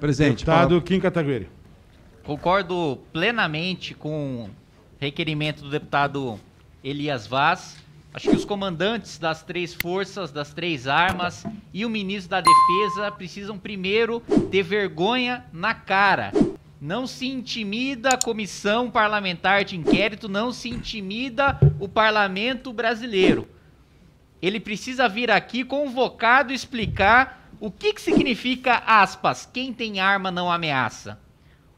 Presente. Deputado Kim Kataguiri. Concordo plenamente com o requerimento do deputado Elias Vaz. Acho que os comandantes das três forças, das três armas e o ministro da Defesa precisam primeiro ter vergonha na cara. Não se intimida a comissão parlamentar de inquérito, não se intimida o parlamento brasileiro. Ele precisa vir aqui convocado e explicar o que, que significa aspas, quem tem arma não ameaça.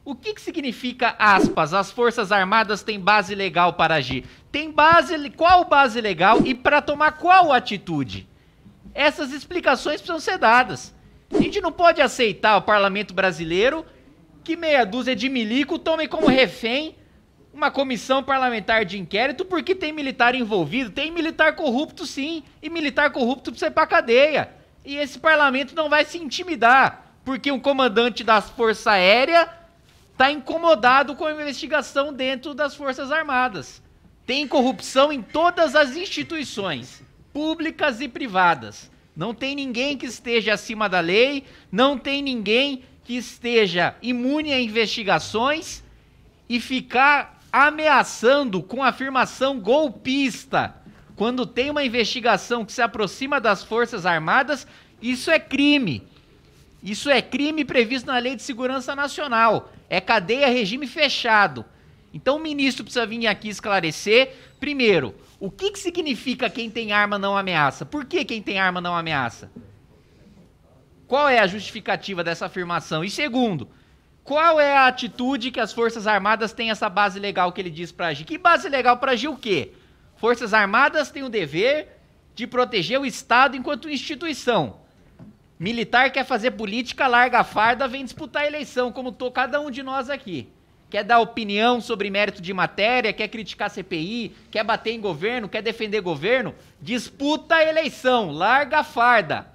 O que, que significa aspas? As Forças Armadas têm base legal para agir. Tem base, qual base legal e para tomar qual atitude? Essas explicações precisam ser dadas. A gente não pode aceitar o parlamento brasileiro que meia dúzia de milico tome como refém uma comissão parlamentar de inquérito porque tem militar envolvido. Tem militar corrupto, sim. E militar corrupto precisa ir pra cadeia. E esse parlamento não vai se intimidar porque um comandante das Forças Aéreas está incomodado com a investigação dentro das Forças Armadas. Tem corrupção em todas as instituições, públicas e privadas. Não tem ninguém que esteja acima da lei, não tem ninguém que esteja imune a investigações e ficar ameaçando com afirmação golpista. Quando tem uma investigação que se aproxima das Forças Armadas, isso é crime. Isso é crime previsto na Lei de Segurança Nacional. É cadeia regime fechado. Então o ministro precisa vir aqui esclarecer, primeiro, o que, que significa quem tem arma não ameaça? Por que quem tem arma não ameaça? Qual é a justificativa dessa afirmação? E segundo, qual é a atitude que as Forças Armadas têm essa base legal que ele diz para agir? Que base legal para agir o quê? Forças Armadas têm o dever de proteger o Estado enquanto instituição. Militar quer fazer política, larga a farda, vem disputar a eleição, como tô cada um de nós aqui. Quer dar opinião sobre mérito de matéria, quer criticar CPI, quer bater em governo, quer defender governo, disputa a eleição, larga a farda.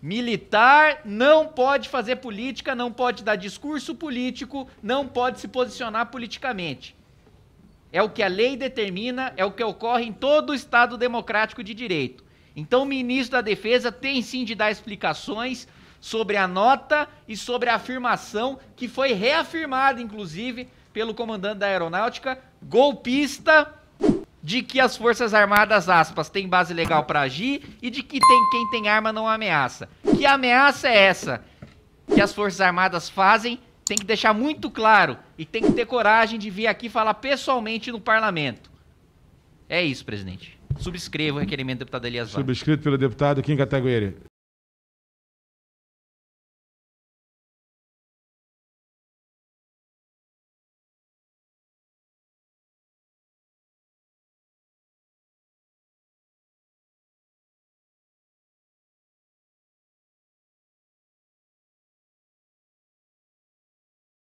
Militar não pode fazer política, não pode dar discurso político, não pode se posicionar politicamente. É o que a lei determina, é o que ocorre em todo o Estado democrático de direito. Então o ministro da Defesa tem sim de dar explicações sobre a nota e sobre a afirmação que foi reafirmada, inclusive, pelo comandante da Aeronáutica, golpista de que as Forças Armadas, aspas, têm base legal para agir e de que tem, quem tem arma não ameaça. Que ameaça é essa que as Forças Armadas fazem? Tem que deixar muito claro e tem que ter coragem de vir aqui falar pessoalmente no parlamento. É isso, presidente. Subscrevo o requerimento do deputado Elias. Subscrito pelo deputado Kim Kataguiri.